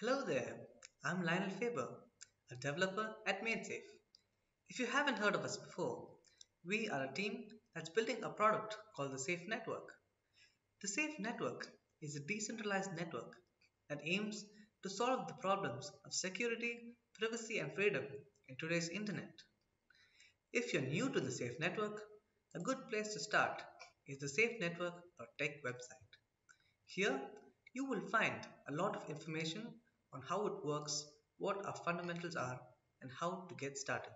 Hello there, I'm Lionel Faber, a developer at MaidSafe. If you haven't heard of us before, we are a team that's building a product called the Safe Network. The Safe Network is a decentralized network that aims to solve the problems of security, privacy, and freedom in today's internet. If you're new to the Safe Network, a good place to start is the safenetwork.tech website. Here, you will find a lot of information on how it works, what our fundamentals are, and how to get started.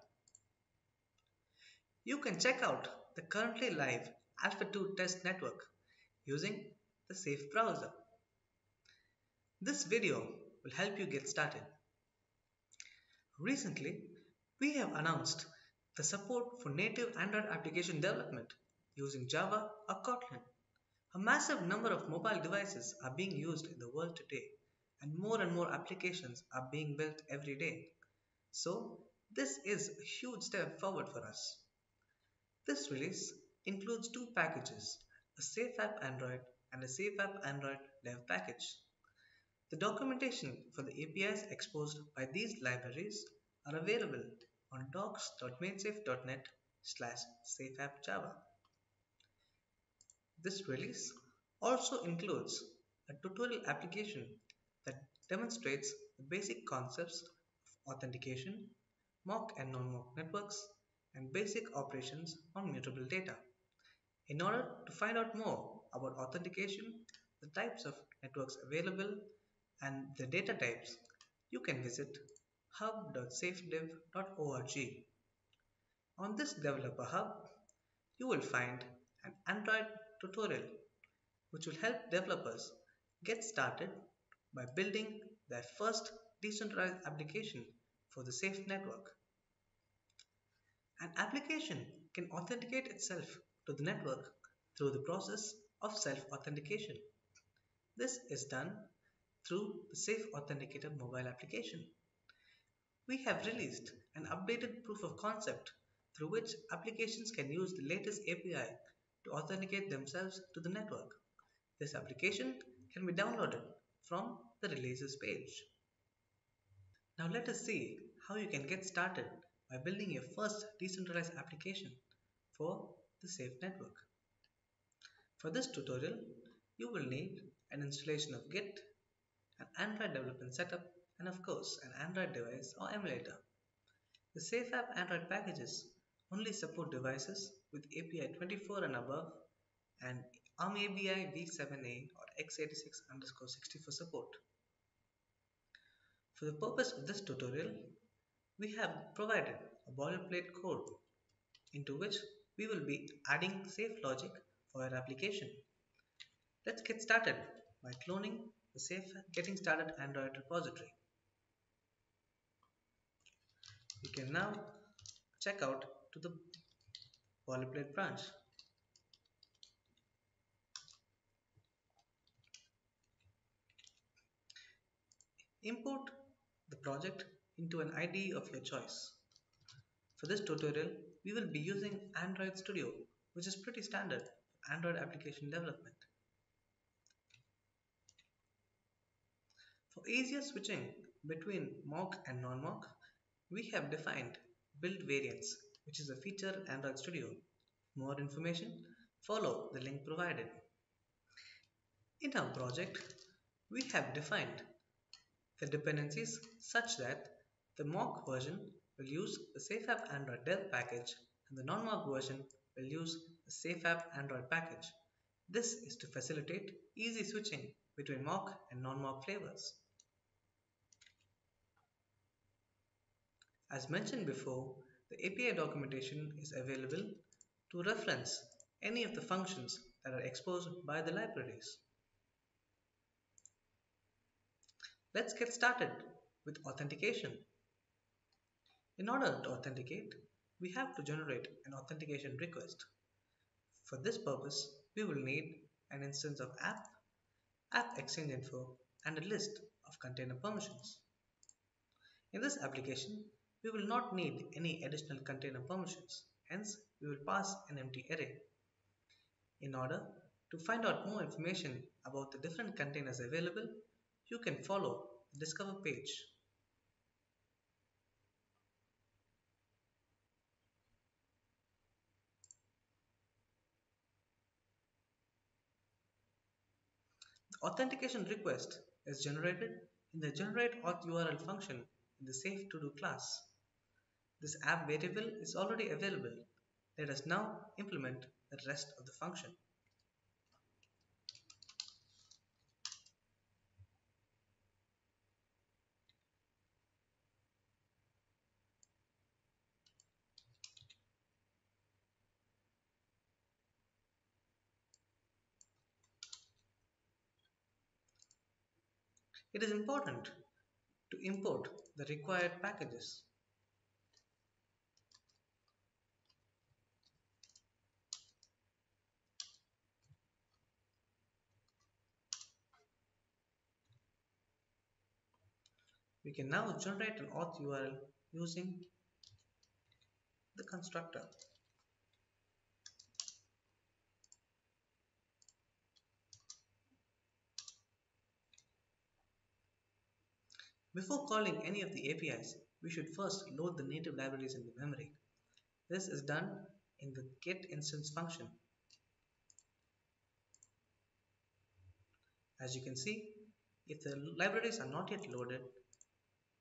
You can check out the currently live Alpha 2 test network using the Safe browser. This video will help you get started. Recently, we have announced the support for native Android application development using Java or Kotlin. A massive number of mobile devices are being used in the world today and more and more applications are being built every day. So this is a huge step forward for us. This release includes two packages, a Safe App Android and a Safe App Android Dev package. The documentation for the APIs exposed by these libraries are available on docs.maidsafe.net slash safeappjava. This release also includes a tutorial application that demonstrates the basic concepts of authentication, mock and non-mock networks, and basic operations on mutable data. In order to find out more about authentication, the types of networks available, and the data types, you can visit hub.safedev.org. On this developer hub, you will find an Android tutorial which will help developers get started by building their first decentralized application for the safe network. An application can authenticate itself to the network through the process of self-authentication. This is done through the Safe Authenticator mobile application. We have released an updated proof of concept through which applications can use the latest API to authenticate themselves to the network. This application can be downloaded from the releases page. Now let us see how you can get started by building your first decentralized application for the Safe network. For this tutorial, you will need an installation of Git, an Android development setup, and of course an Android device or emulator. The Safe App Android packages only support devices with API 24 and above and ARM ABI v7a or x86 underscore 64 support. For the purpose of this tutorial, we have provided a boilerplate code into which we will be adding safe logic for our application. Let's get started by cloning the safe getting started Android repository. We can now check out to the boilerplate branch. Import the project into an IDE of your choice. For this tutorial, we will be using Android Studio, which is pretty standard for Android application development. For easier switching between mock and non-mock, we have defined build variants, which is a feature Android Studio. More information, follow the link provided. In our project, we have defined the dependencies such that the mock version will use the SafeApp Android dev package and the non-mock version will use the SafeApp Android package. This is to facilitate easy switching between mock and non-mock flavors. As mentioned before, the API documentation is available to reference any of the functions that are exposed by the libraries. Let's get started with authentication. In order to authenticate, we have to generate an authentication request. For this purpose, we will need an instance of app, app exchange info, and a list of container permissions. In this application, we will not need any additional container permissions, hence we will pass an empty array. In order to find out more information about the different containers available, you can follow the Discover page. The authentication request is generated in the generate auth URL function in the safe to do class. This app variable is already available. Let us now implement the rest of the function. It is important to import the required packages. We can now generate an auth URL using the constructor. Before calling any of the APIs, we should first load the native libraries in the memory. This is done in the get instance function. As you can see, if the libraries are not yet loaded,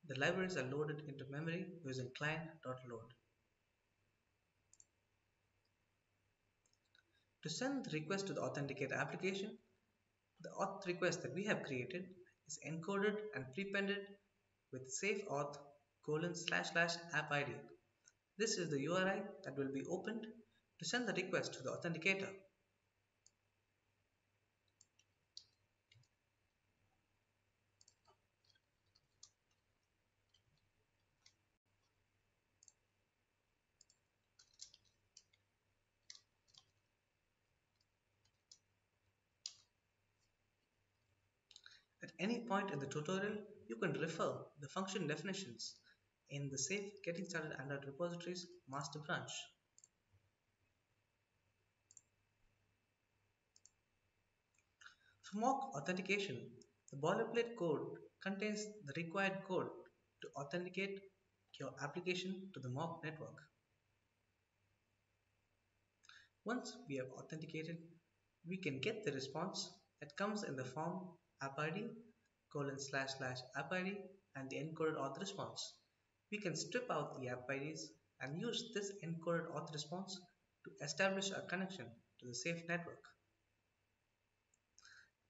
the libraries are loaded into memory using client.load. To send the request to the Authenticate application, the auth request that we have created is encoded and prepended with safe auth colon slash slash app ID. This is the URI that will be opened to send the request to the authenticator. At any point in the tutorial, you can refer the function definitions in the Safe Getting Started Android repositories master branch. For mock authentication, the boilerplate code contains the required code to authenticate your application to the mock network. Once we have authenticated, we can get the response that comes in the form app id colon slash slash app id and the encoded auth response. We can strip out the app IDs and use this encoded auth response to establish a connection to the safe network.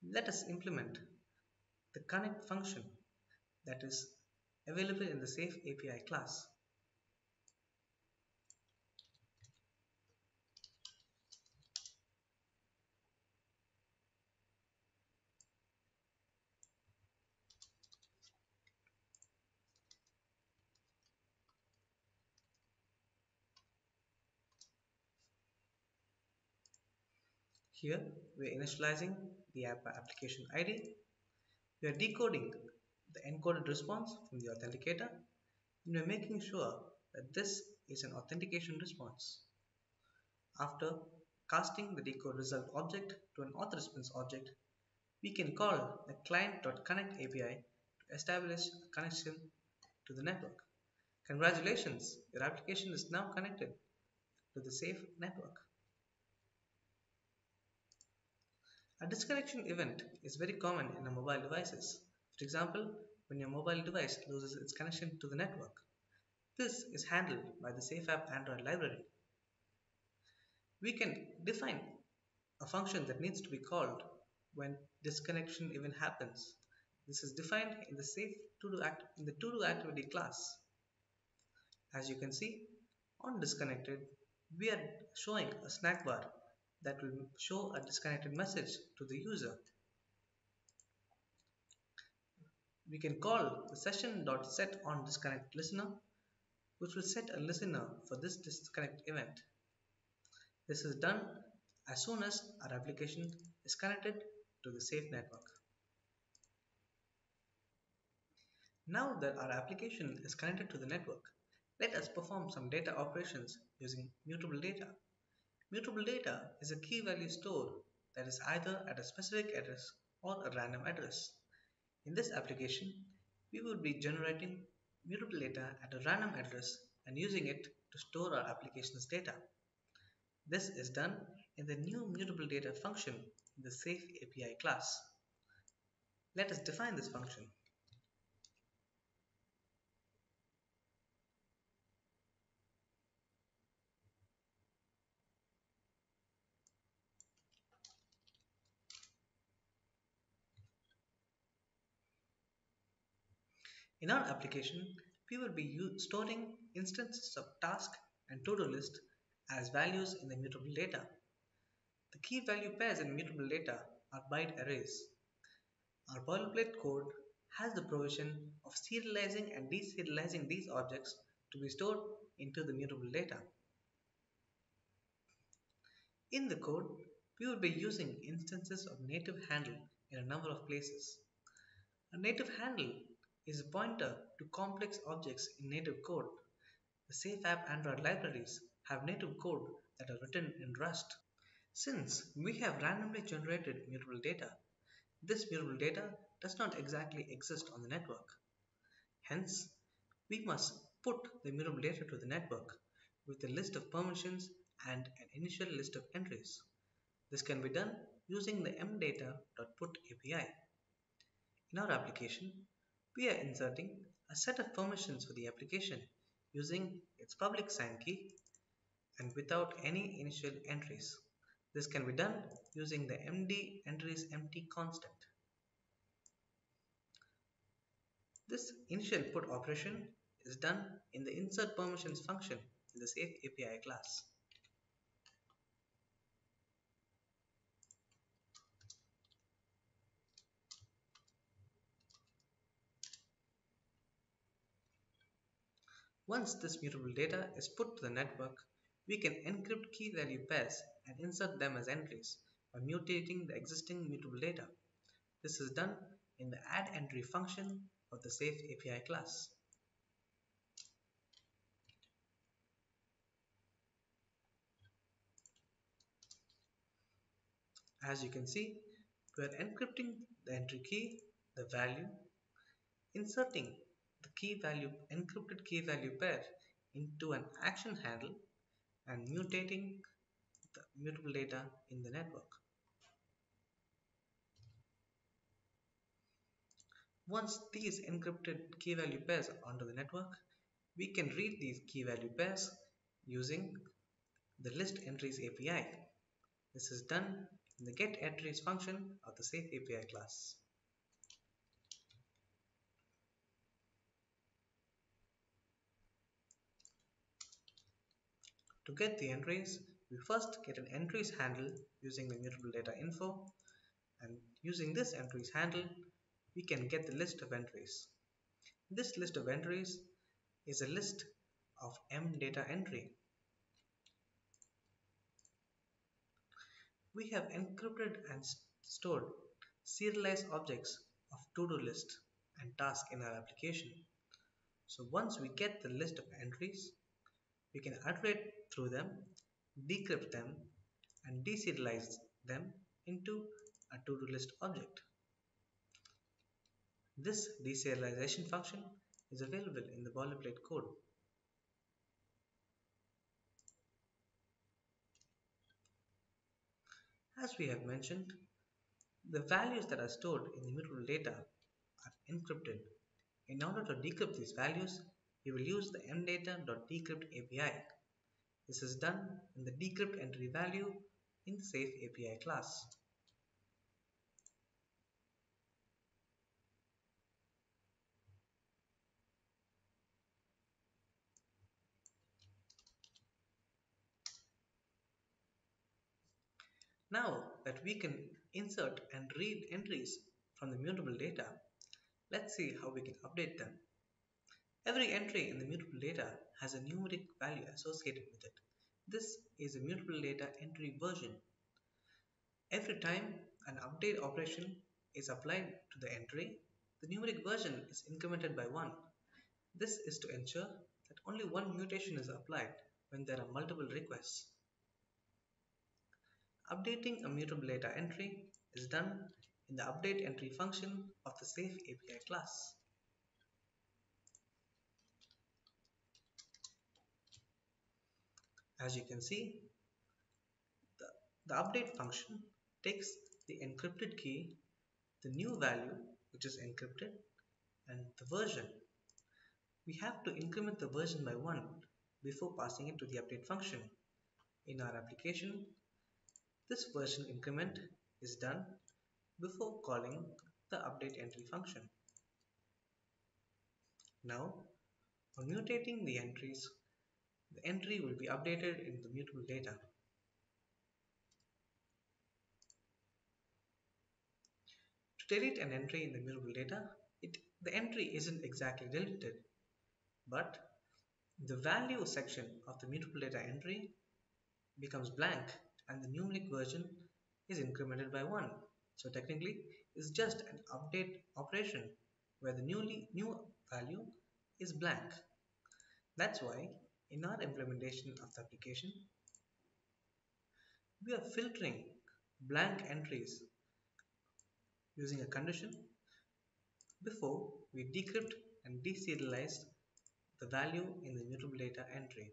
Let us implement the connect function that is available in the safe API class. Here we are initializing the app application ID. We are decoding the encoded response from the authenticator and we are making sure that this is an authentication response. After casting the decode result object to an auth response object, we can call the client.connect API to establish a connection to the network. Congratulations, your application is now connected to the safe network. A disconnection event is very common in mobile devices. For example, when your mobile device loses its connection to the network. This is handled by the SafeApp Android library. We can define a function that needs to be called when disconnection event happens. This is defined in the safe to-do act in the to-do activity class. As you can see, on disconnected, we are showing a snack bar that will show a disconnected message to the user. We can call the session.set which will set a listener for this disconnect event. This is done as soon as our application is connected to the safe network. Now that our application is connected to the network, let us perform some data operations using mutable data. Mutable data is a key value store that is either at a specific address or a random address. In this application, we will be generating mutable data at a random address and using it to store our application's data. This is done in the new mutable data function in the Safe API class. Let us define this function. In our application, we will be storing instances of task and to-do list as values in the mutable data. The key value pairs in mutable data are byte arrays. Our boilerplate code has the provision of serializing and deserializing these objects to be stored into the mutable data. In the code, we will be using instances of native handle in a number of places. A native handle is a pointer to complex objects in native code. The Safe App Android libraries have native code that are written in Rust. Since we have randomly generated mutable data, this mutable data does not exactly exist on the network. Hence, we must put the mutable data to the network with a list of permissions and an initial list of entries. This can be done using the mdata.put API. In our application, we are inserting a set of permissions for the application using its public sign key and without any initial entries. This can be done using the md entries empty constant. This initial put operation is done in the insert permissions function in the Safe API class. Once this mutable data is put to the network, we can encrypt key value pairs and insert them as entries by mutating the existing mutable data. This is done in the add entry function of the Safe API class. As you can see, we are encrypting the entry key, the value, inserting key value encrypted key value pair into an action handle and mutating the mutable data in the network. Once these encrypted key value pairs are onto the network, we can read these key value pairs using the list entries API. This is done in the get entries function of the Safe API class. To get the entries, we first get an entries handle using the mutable data info and using this entries handle we can get the list of entries. This list of entries is a list of m data entry. We have encrypted and stored serialized objects of to-do list and task in our application. So once we get the list of entries, we can iterate through them, decrypt them, and deserialize them into a to-do list object. This deserialization function is available in the boilerplate code. As we have mentioned, the values that are stored in the mutable data are encrypted. In order to decrypt these values, we will use the mdata.decrypt API. This is done in the decrypt entry value in the Safe API class. Now that we can insert and read entries from the mutable data, let's see how we can update them. Every entry in the mutable data has a numeric value associated with it. This is a mutable data entry version. Every time an update operation is applied to the entry, the numeric version is incremented by 1. This is to ensure that only one mutation is applied when there are multiple requests. Updating a mutable data entry is done in the update entry function of the Safe API class. As you can see, the, the update function takes the encrypted key, the new value which is encrypted and the version. We have to increment the version by 1 before passing it to the update function. In our application, this version increment is done before calling the update entry function. Now, on mutating the entries, the entry will be updated in the mutable data. To delete an entry in the mutable data, it, the entry isn't exactly deleted, but the value section of the mutable data entry becomes blank and the numeric version is incremented by 1. So technically, it's just an update operation where the newly new value is blank. That's why in our implementation of the application, we are filtering blank entries using a condition before we decrypt and deserialize the value in the mutable data entry.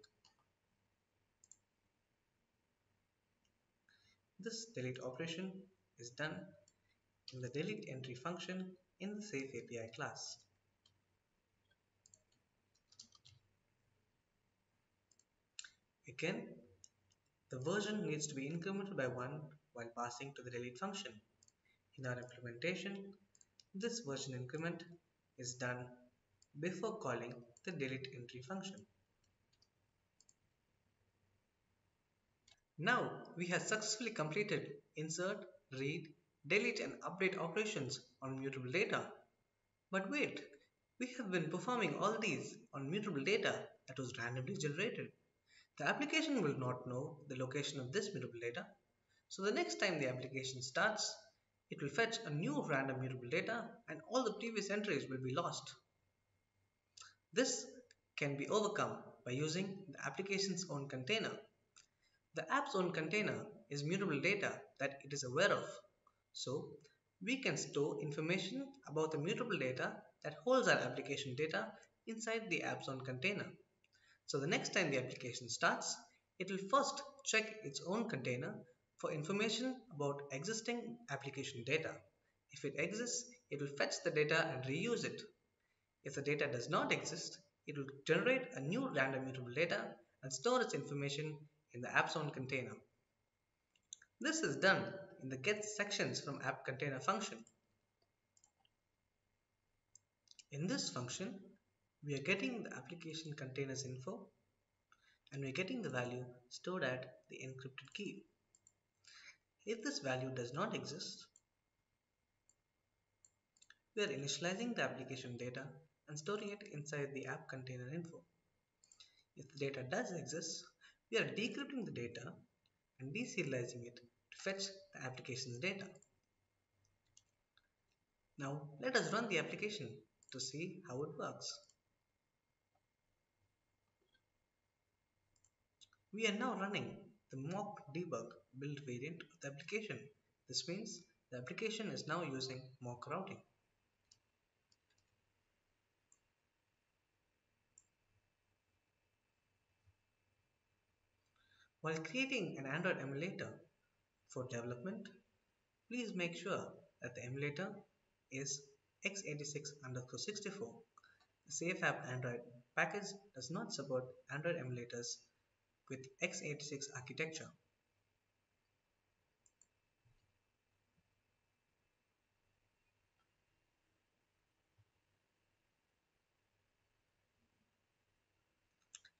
This delete operation is done in the delete entry function in the Safe API class. Again, the version needs to be incremented by 1 while passing to the delete function. In our implementation, this version increment is done before calling the delete entry function. Now we have successfully completed insert, read, delete and update operations on mutable data. But wait, we have been performing all these on mutable data that was randomly generated. The application will not know the location of this mutable data. So the next time the application starts, it will fetch a new random mutable data and all the previous entries will be lost. This can be overcome by using the application's own container. The app's own container is mutable data that it is aware of. So we can store information about the mutable data that holds our application data inside the app's own container. So the next time the application starts, it will first check its own container for information about existing application data. If it exists, it will fetch the data and reuse it. If the data does not exist, it will generate a new random mutable data and store its information in the app's own container. This is done in the get sections from app container function. In this function, we are getting the application containers info and we're getting the value stored at the encrypted key. If this value does not exist, we are initializing the application data and storing it inside the app container info. If the data does exist, we are decrypting the data and deserializing it to fetch the application's data. Now let us run the application to see how it works. We are now running the mock debug build variant of the application. This means the application is now using mock routing. While creating an Android emulator for development, please make sure that the emulator is x86 underscore 64. The SafeApp Android package does not support Android emulators with x86 architecture.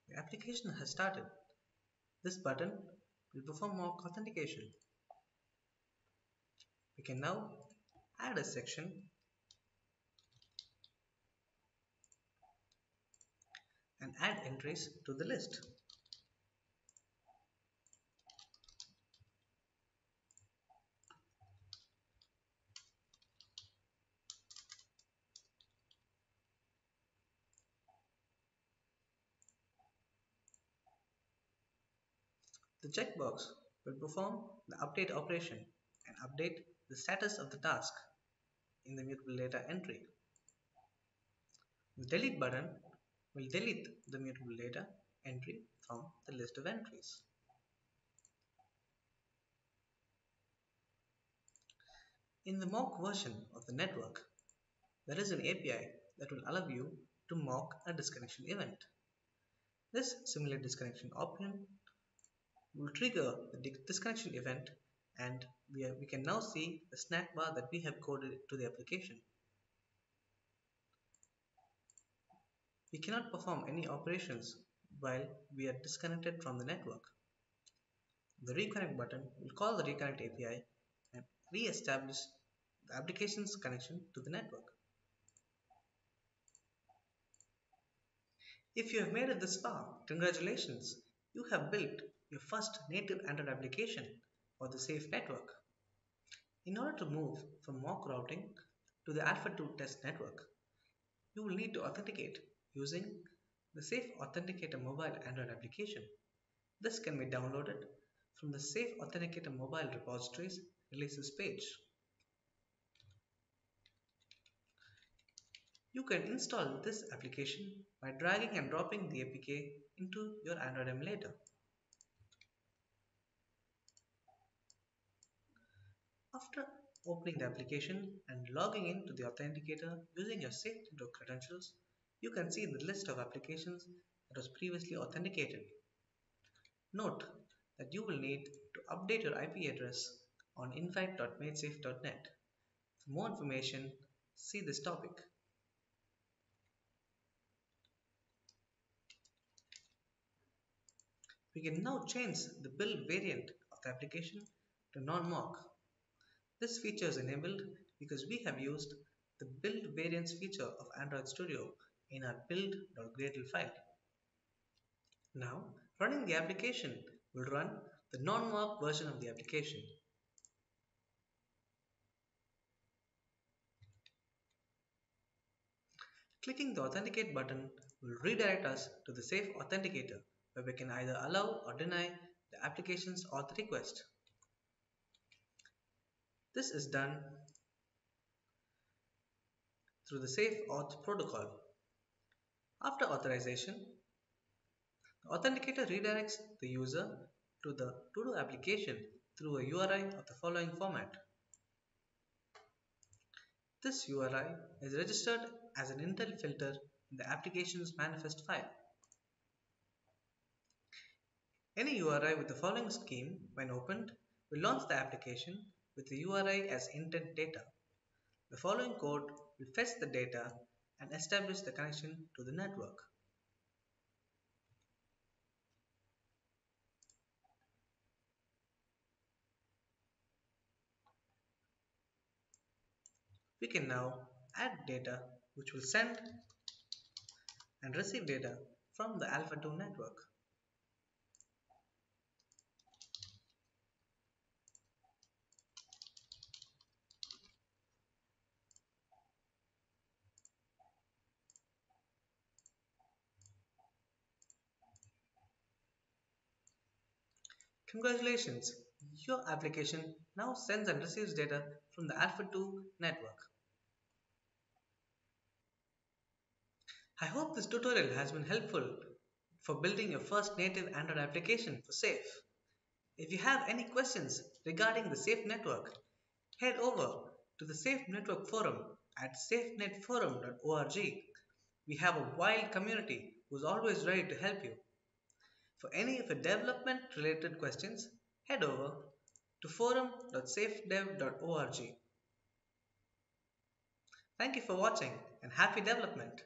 The application has started. This button will perform mock authentication. We can now add a section and add entries to the list. The checkbox will perform the update operation and update the status of the task in the mutable data entry. The delete button will delete the mutable data entry from the list of entries. In the mock version of the network, there is an API that will allow you to mock a disconnection event. This simulate disconnection option will trigger the disconnection event and we, are, we can now see the snack bar that we have coded to the application. We cannot perform any operations while we are disconnected from the network. The reconnect button will call the reconnect API and re-establish the application's connection to the network. If you have made it this far, congratulations! You have built your first native Android application for the SAFE network. In order to move from mock routing to the Alpha 2 test network, you will need to authenticate using the Safe Authenticator mobile Android application. This can be downloaded from the Safe Authenticator mobile repositories releases page. You can install this application by dragging and dropping the APK into your Android emulator. After opening the application and logging in to the authenticator using your SafeNetwork credentials, you can see the list of applications that was previously authenticated. Note that you will need to update your IP address on invite.maidsafe.net. For more information, see this topic. We can now change the build variant of the application to non-mock. This feature is enabled because we have used the build variants feature of Android Studio in our build.gradle file. Now, running the application will run the non-mock version of the application. Clicking the Authenticate button will redirect us to the Safe Authenticator where we can either allow or deny the application's auth request. This is done through the Safe Auth protocol. After authorization, the authenticator redirects the user to the to-do application through a URI of the following format. This URI is registered as an intent filter in the application's manifest file. Any URI with the following scheme, when opened, will launch the application with the URI as intent data. The following code will fetch the data and establish the connection to the network. We can now add data which will send and receive data from the Alpha 2 network. Congratulations! Your application now sends and receives data from the Alpha 2 network. I hope this tutorial has been helpful for building your first native Android application for SAFE. If you have any questions regarding the SAFE network, head over to the SAFE network forum at safenetforum.org. We have a wild community who's always ready to help you. For any of your development related questions, head over to forum.safedev.org. Thank you for watching and happy development!